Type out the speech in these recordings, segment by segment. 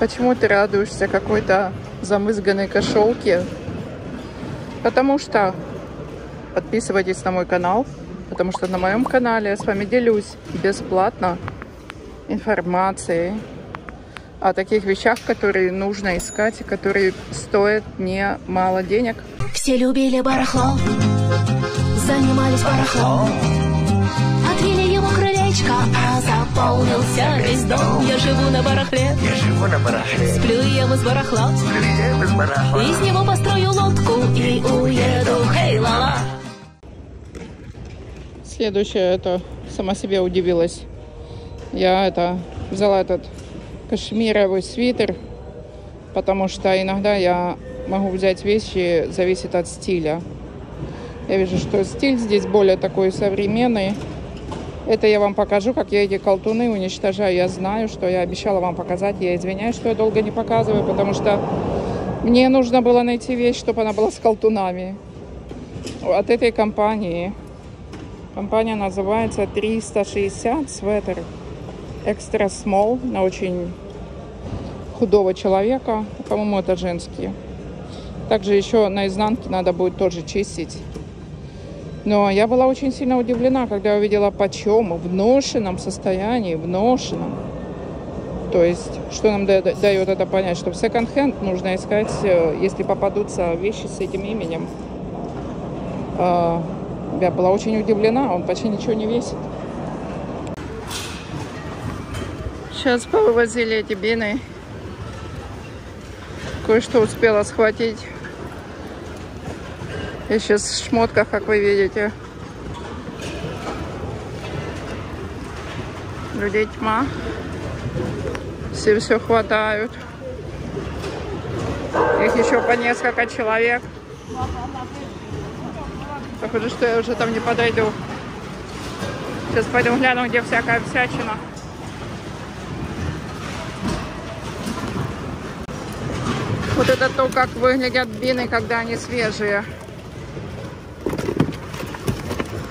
Почему ты радуешься какой-то замызганной кошелке? Потому что подписывайтесь на мой канал, потому что на моем канале я с вами делюсь бесплатно информацией о таких вещах, которые нужно искать и которые стоят немало денег. Все любили барахло, занимались барахлом. Отвели ему крылечко, а заполнился весь дом. Я живу на барахле, Я живу на барахле, сплю ем из барахла. ем из барахла. Из него построю лодку и уеду, хей, ла-ла. Следующее, это сама себе удивилась. Я это взяла этот кашемировый свитер, потому что иногда я могу взять вещи, зависит от стиля. Я вижу, что стиль здесь более такой современный. Это я вам покажу, как я эти колтуны уничтожаю. Я знаю, что я обещала вам показать. Я извиняюсь, что я долго не показываю, потому что мне нужно было найти вещь, чтобы она была с колтунами. От этой компании. Компания называется 360 Sweater Extra Small на очень худого человека. По-моему, это женские. Также еще на изнанке надо будет тоже чистить. Но я была очень сильно удивлена, когда увидела почем в ношенном состоянии, в ношенном. То есть, что нам да- дает это понять, что в секонд-хенд нужно искать, э, если попадутся вещи с этим именем. А, Я была очень удивлена, он почти ничего не весит. Сейчас повывозили эти бины. Кое-что успела схватить. Я сейчас в шмотках, как вы видите. Людей тьма. Все все хватают. Их еще по несколько человек. Похоже, что я уже там не подойду. Сейчас пойдем гляну, где всякая всячина. Вот это то, как выглядят бины, когда они свежие.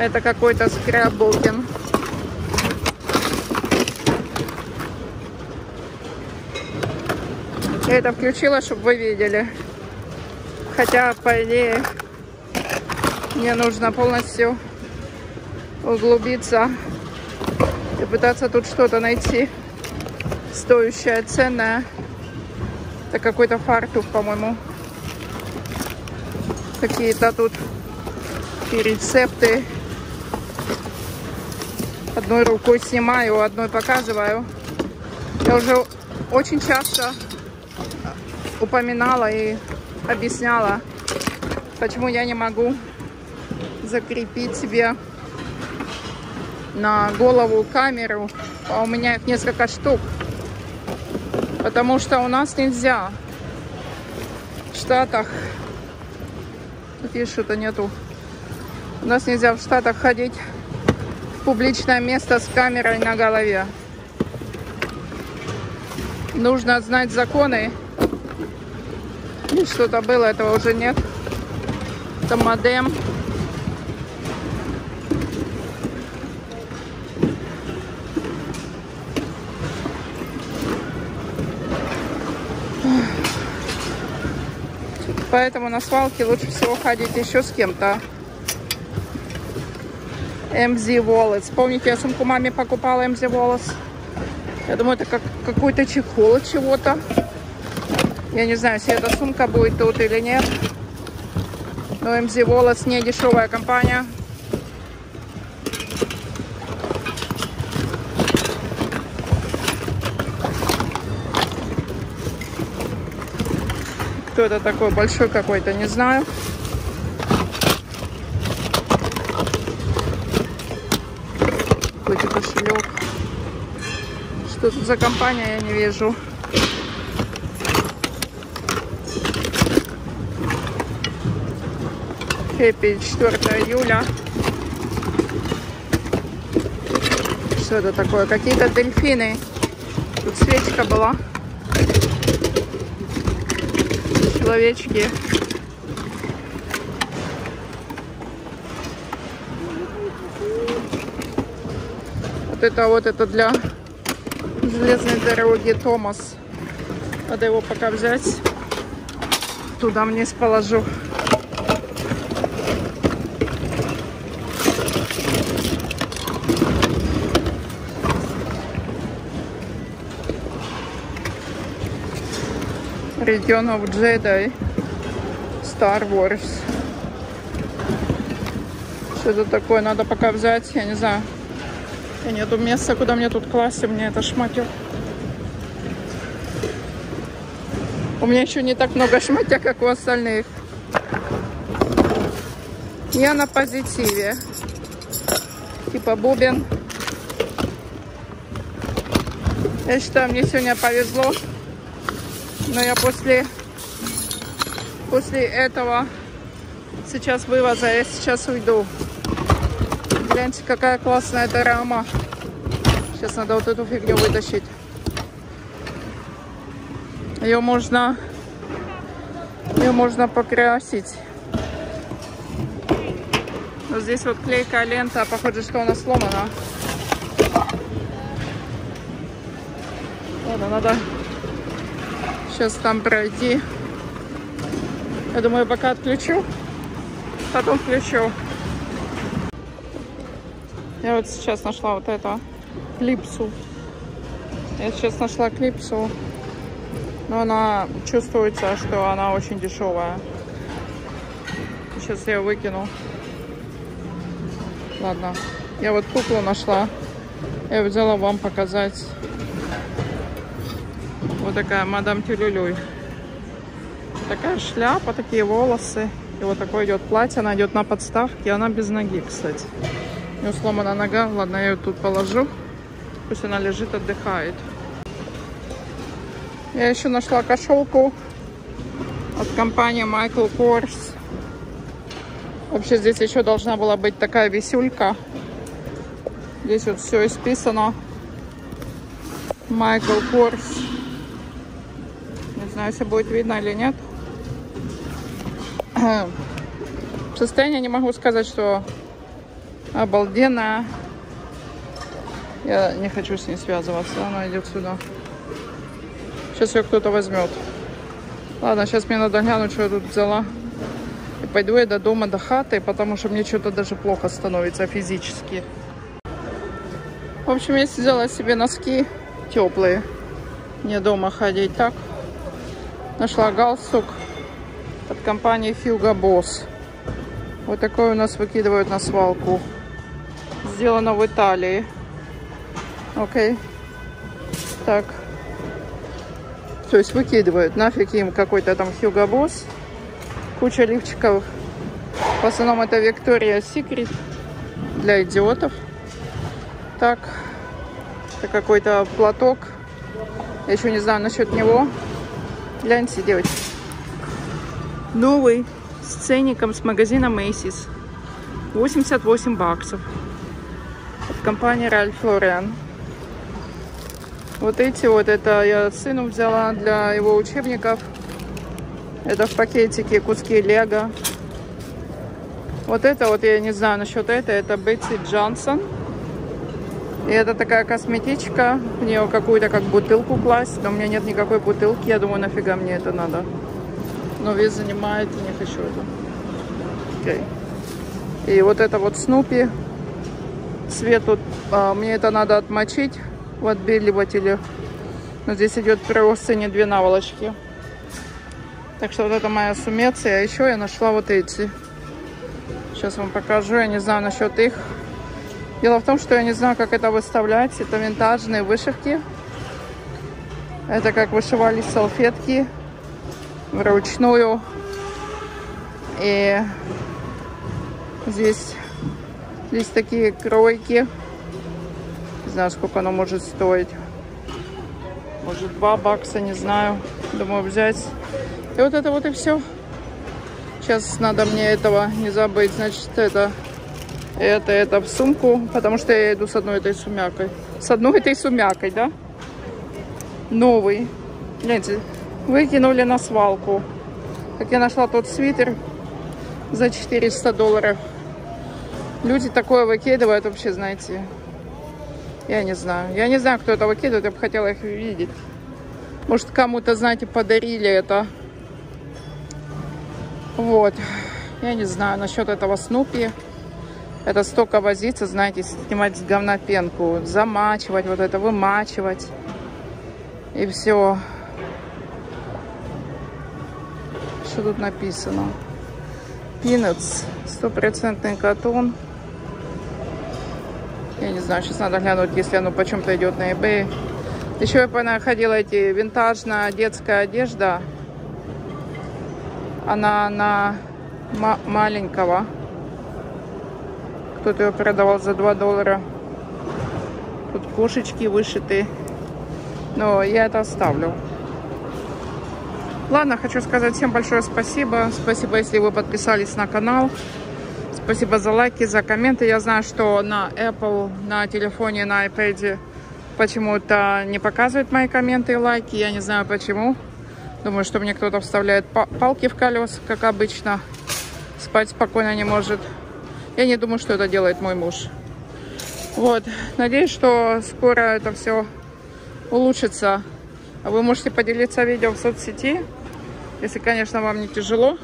Это какой-то скраббукин. Я это включила, чтобы вы видели. Хотя, по идее, мне нужно полностью углубиться и пытаться тут что-то найти стоящее, ценное. Это какой-то фартук, по-моему. Какие-то тут и рецепты. Одной рукой снимаю, одной показываю. Я уже очень часто упоминала и объясняла, почему я не могу закрепить себе на голову камеру. А у меня их несколько штук. Потому что у нас нельзя в Штатах. Тут есть что-то нету. У нас нельзя в Штатах ходить публичное место с камерой на голове. Нужно знать законы. И что-то было, этого уже нет. Это модем. Поэтому на свалке лучше всего ходить еще с кем-то. MZ Wallets. Помните, я сумку маме покупала MZ Wallets? Я думаю, это как какой-то чехол от чего-то. Я не знаю, если эта сумка будет тут или нет. Но MZ Wallets не дешевая компания. Кто это такой? Большой какой-то, не знаю. Какой-то кошелек. Что тут за компания, я не вижу. Хэппи 4 июля. Что это такое? Какие-то дельфины. Тут свечка была. Человечки. Вот это вот это для железной дороги Томас. Надо его пока взять. Туда вниз положу. Return of Jedi. Star Wars. Что это такое? Надо пока взять, я не знаю. И нету места, куда мне тут класть, и мне это шматер. У меня еще не так много шматя, как у остальных. Я на позитиве. Типа бубен. Я считаю, мне сегодня повезло. Но я после, после этого сейчас вывоза, я сейчас уйду. Гляньте, какая классная эта рама. Сейчас надо вот эту фигню вытащить. Ее можно, ее можно покрасить. Но здесь вот клейкая лента, похоже, что она сломана. Ладно, надо сейчас там пройти. Я думаю, пока отключу, потом включу. Я вот сейчас нашла вот это клипсу. Я сейчас нашла клипсу. Но она чувствуется, что она очень дешевая. Сейчас я ее выкину. Ладно. Я вот куклу нашла. Я взяла вам показать. Вот такая мадам Тюлюлюй. Такая шляпа, такие волосы. И вот такое идет платье. Она идет на подставке. Она без ноги, кстати. У нее сломана нога. Ладно, я ее тут положу. Пусть она лежит, отдыхает. Я еще нашла кошелку от компании Michael Kors. Вообще здесь еще должна была быть такая висюлька. Здесь вот все исписано. Michael Kors. Не знаю, если будет видно или нет. Состояние не могу сказать, что обалденная. Я не хочу с ней связываться. Она идет сюда. Сейчас ее кто-то возьмет. Ладно, сейчас мне надо глянуть, что я тут взяла. И пойду я до дома, до хаты, потому что мне что-то даже плохо становится физически. В общем, я взяла себе носки теплые. Мне дома ходить так. Нашла галстук от компании Hugo Boss. Вот такой у нас выкидывают на свалку. Сделано в Италии. Окей. Так. То есть выкидывают. Нафиг им какой-то там Hugo Boss. Куча лифчиков. В основном это Victoria's Secret. Для идиотов. Так. Это какой-то платок. Я еще не знаю насчет него. Гляньте, девочки. Новый с ценником с магазина Macy's. 88 баксов. Компании Ralph Lauren. Вот эти вот, это я сыну взяла для его учебников. Это в пакетике куски лего. Вот это вот, я не знаю насчет этого, это Бетси Джонсон. И это такая косметичка, в нее какую-то как бутылку класть, но у меня нет никакой бутылки, я думаю, нафига мне это надо. Но вес занимает, и не хочу это. Окей. И вот это вот Снупи. Цвет тут, а, мне это надо отмочить в отбеливателе. Но здесь идет не две наволочки. Так что вот это моя суммация. А еще я нашла вот эти. Сейчас вам покажу. Я не знаю насчет их. Дело в том, что я не знаю, как это выставлять. Это винтажные вышивки. Это как вышивались салфетки вручную. И здесь, здесь такие кройки. Не знаю, сколько оно может стоить. Может, 2 бакса, не знаю. Думаю, взять. И вот это вот и все. Сейчас надо мне этого не забыть. Значит, это, это, это в сумку. Потому что я иду с одной этой сумякой. С одной этой сумякой, да? Новый. Гляньте, выкинули на свалку. Как я нашла тот свитер за 400 долларов. Люди такое выкидывают вообще, знаете, я не знаю. Я не знаю, кто это выкидывает, я бы хотела их видеть. Может, кому-то, знаете, подарили это. Вот. Я не знаю насчет этого Снупи. Это столько возиться, знаете, снимать с говна пенку, замачивать, вот это вымачивать. И все. Что тут написано? Peanuts. Стопроцентный катон. Я не знаю, сейчас надо глянуть, если оно почем-то идет на eBay. Еще я находила эти винтажная детская одежда. Она на маленького. Кто-то ее продавал за 2 доллара. Тут кошечки вышиты. Но я это оставлю. Ладно, хочу сказать всем большое спасибо. Спасибо, если вы подписались на канал. Спасибо за лайки, за комменты. Я знаю, что на Apple, на телефоне, на iPad почему-то не показывает мои комменты и лайки. Я не знаю почему. Думаю, что мне кто-то вставляет палки в колес, как обычно. Спать спокойно не может. Я не думаю, что это делает мой муж. Вот. Надеюсь, что скоро это все улучшится. Вы можете поделиться видео в соцсети, если, конечно, вам не тяжело.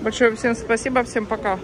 Большое всем спасибо. Всем пока.